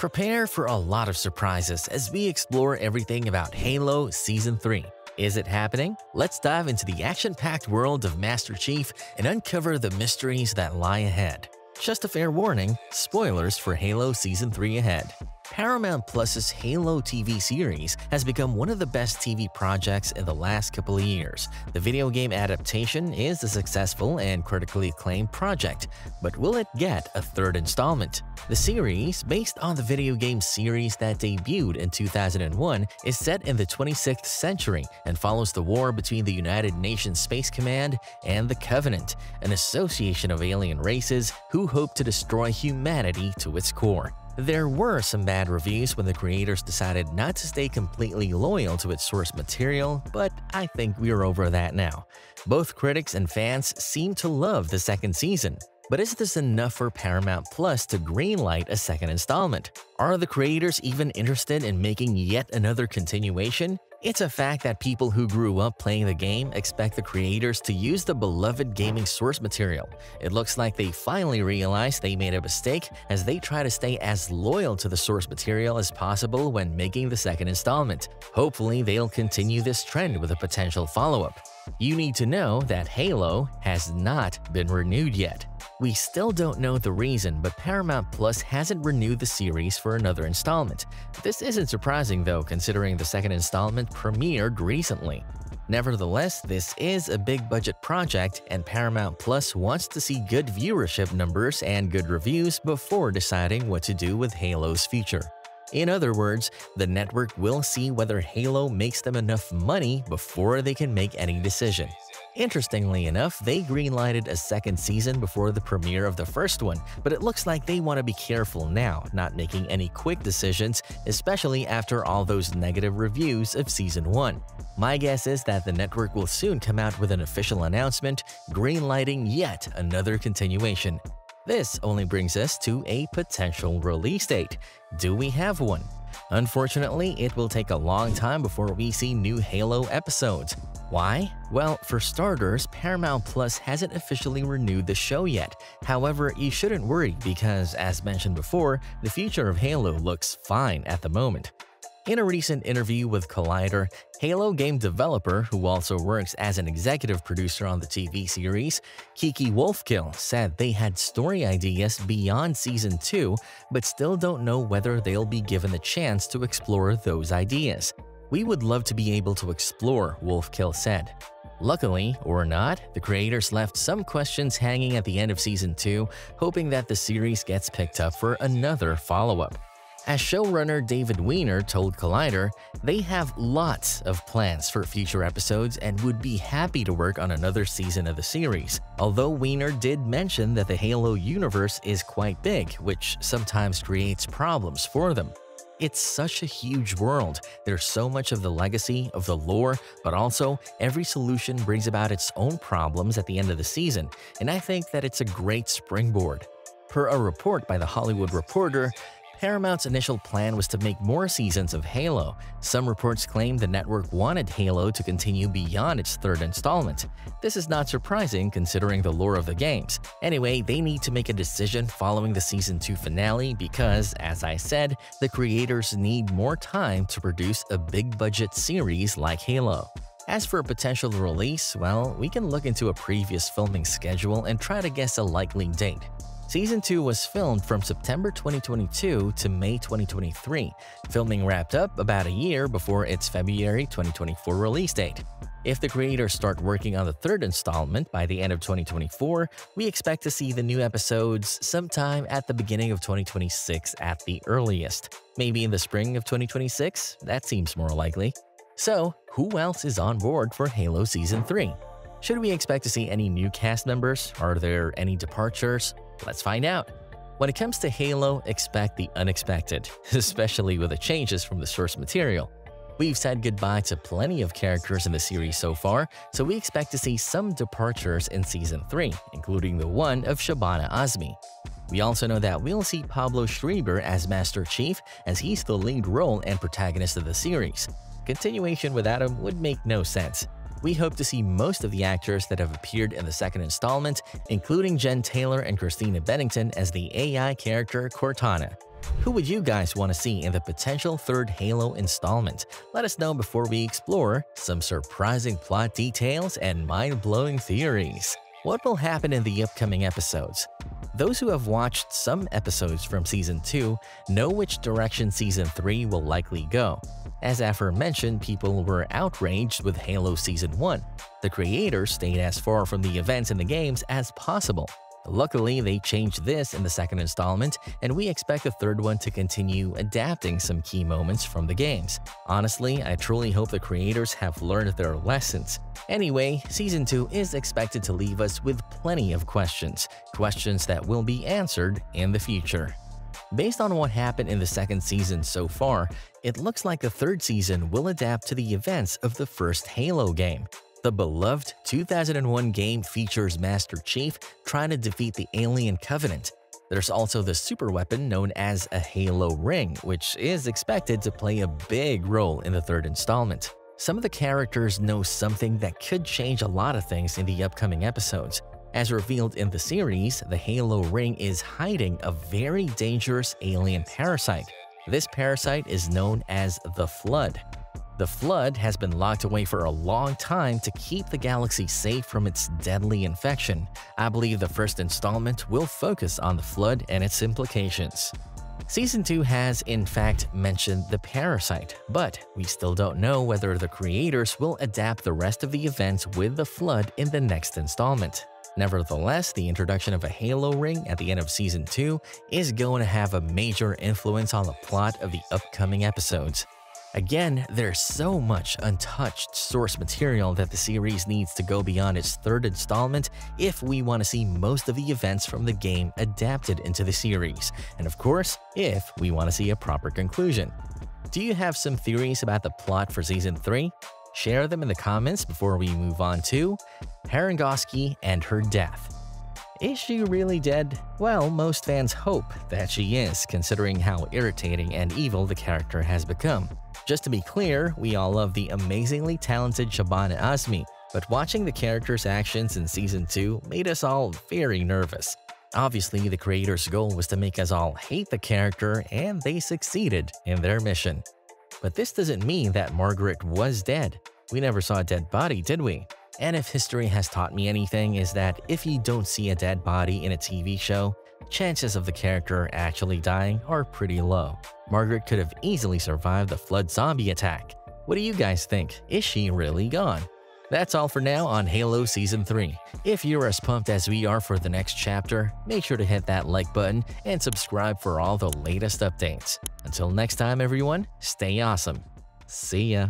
Prepare for a lot of surprises as we explore everything about Halo Season 3. Is it happening? Let's dive into the action-packed world of Master Chief and uncover the mysteries that lie ahead. Just a fair warning, spoilers for Halo Season 3 ahead. Paramount Plus's Halo TV series has become one of the best TV projects in the last couple of years. The video game adaptation is a successful and critically acclaimed project, but will it get a third installment? The series, based on the video game series that debuted in 2001, is set in the 26th century and follows the war between the United Nations Space Command and the Covenant, an association of alien races who hope to destroy humanity to its core. There were some bad reviews when the creators decided not to stay completely loyal to its source material, but I think we're over that now. Both critics and fans seem to love the second season. But is this enough for Paramount Plus to greenlight a second installment? Are the creators even interested in making yet another continuation? It's a fact that people who grew up playing the game expect the creators to use the beloved gaming source material. It looks like they finally realized they made a mistake as they try to stay as loyal to the source material as possible when making the second installment. Hopefully, they'll continue this trend with a potential follow-up. You need to know that Halo has not been renewed yet. We still don't know the reason, but Paramount Plus hasn't renewed the series for another installment. This isn't surprising though, considering the second installment premiered recently. Nevertheless, this is a big budget project and Paramount Plus wants to see good viewership numbers and good reviews before deciding what to do with Halo's future. In other words, the network will see whether Halo makes them enough money before they can make any decision. Interestingly enough, they greenlighted a second season before the premiere of the first one, but it looks like they want to be careful now, not making any quick decisions, especially after all those negative reviews of Season 1. My guess is that the network will soon come out with an official announcement greenlighting yet another continuation. This only brings us to a potential release date. Do we have one? Unfortunately, it will take a long time before we see new Halo episodes. Why? Well, for starters, Paramount Plus hasn't officially renewed the show yet. However, you shouldn't worry because, as mentioned before, the future of Halo looks fine at the moment. In a recent interview with Collider, Halo game developer who also works as an executive producer on the TV series, Kiki Wolfkill said they had story ideas beyond Season 2 but still don't know whether they'll be given the chance to explore those ideas. We would love to be able to explore, Wolfkill said. Luckily, or not, the creators left some questions hanging at the end of Season 2, hoping that the series gets picked up for another follow-up. As showrunner David Weiner told Collider, they have lots of plans for future episodes and would be happy to work on another season of the series, although Weiner did mention that the Halo universe is quite big, which sometimes creates problems for them. It's such a huge world. There's so much of the legacy, of the lore, but also every solution brings about its own problems at the end of the season, and I think that it's a great springboard. Per a report by The Hollywood Reporter, Paramount's initial plan was to make more seasons of Halo. Some reports claim the network wanted Halo to continue beyond its third installment. This is not surprising considering the lore of the games. Anyway, they need to make a decision following the Season 2 finale because, as I said, the creators need more time to produce a big-budget series like Halo. As for a potential release, well, we can look into a previous filming schedule and try to guess a likely date. Season 2 was filmed from September 2022 to May 2023. Filming wrapped up about a year before its February 2024 release date. If the creators start working on the third installment by the end of 2024, we expect to see the new episodes sometime at the beginning of 2026 at the earliest. Maybe in the spring of 2026? That seems more likely. So, who else is on board for Halo Season 3? Should we expect to see any new cast members? Are there any departures? Let's find out. When it comes to Halo, expect the unexpected, especially with the changes from the source material. We've said goodbye to plenty of characters in the series so far, so we expect to see some departures in Season 3, including the one of Shabana Azmi. We also know that we'll see Pablo Schreiber as Master Chief, as he's the lead role and protagonist of the series. Continuation with Adam would make no sense. We hope to see most of the actors that have appeared in the second installment, including Jen Taylor and Christina Bennington as the AI character Cortana. Who would you guys want to see in the potential third Halo installment? Let us know before we explore some surprising plot details and mind-blowing theories. What will happen in the upcoming episodes? Those who have watched some episodes from Season 2 know which direction Season 3 will likely go. As aforementioned, people were outraged with Halo Season 1. The creators stayed as far from the events in the games as possible, Luckily, they changed this in the second installment, and we expect the third one to continue adapting some key moments from the games. Honestly, I truly hope the creators have learned their lessons. Anyway, Season 2 is expected to leave us with plenty of questions, questions that will be answered in the future. Based on what happened in the second season so far, it looks like the third season will adapt to the events of the first Halo game. The beloved 2001 game features Master Chief trying to defeat the Alien Covenant. There's also the super weapon known as a Halo Ring, which is expected to play a big role in the third installment. Some of the characters know something that could change a lot of things in the upcoming episodes. As revealed in the series, the Halo Ring is hiding a very dangerous alien parasite. This parasite is known as the Flood. The Flood has been locked away for a long time to keep the galaxy safe from its deadly infection. I believe the first installment will focus on the Flood and its implications. Season 2 has, in fact, mentioned the parasite, but we still don't know whether the creators will adapt the rest of the events with the Flood in the next installment. Nevertheless, the introduction of a Halo ring at the end of Season 2 is going to have a major influence on the plot of the upcoming episodes. Again, there's so much untouched source material that the series needs to go beyond its third installment if we want to see most of the events from the game adapted into the series, and of course, if we want to see a proper conclusion. Do you have some theories about the plot for Season 3? Share them in the comments before we move on to Parangosky and her death. Is she really dead? Well, most fans hope that she is, considering how irritating and evil the character has become. Just to be clear, we all love the amazingly talented Shabana Azmi, but watching the character's actions in Season 2 made us all very nervous. Obviously, the creator's goal was to make us all hate the character, and they succeeded in their mission. But this doesn't mean that Margaret was dead. We never saw a dead body, did we? And if history has taught me anything is that if you don't see a dead body in a TV show, chances of the character actually dying are pretty low. Margaret could have easily survived the flood zombie attack. What do you guys think? Is she really gone? That's all for now on Halo Season 3. If you're as pumped as we are for the next chapter, make sure to hit that like button and subscribe for all the latest updates. Until next time everyone, stay awesome. See ya.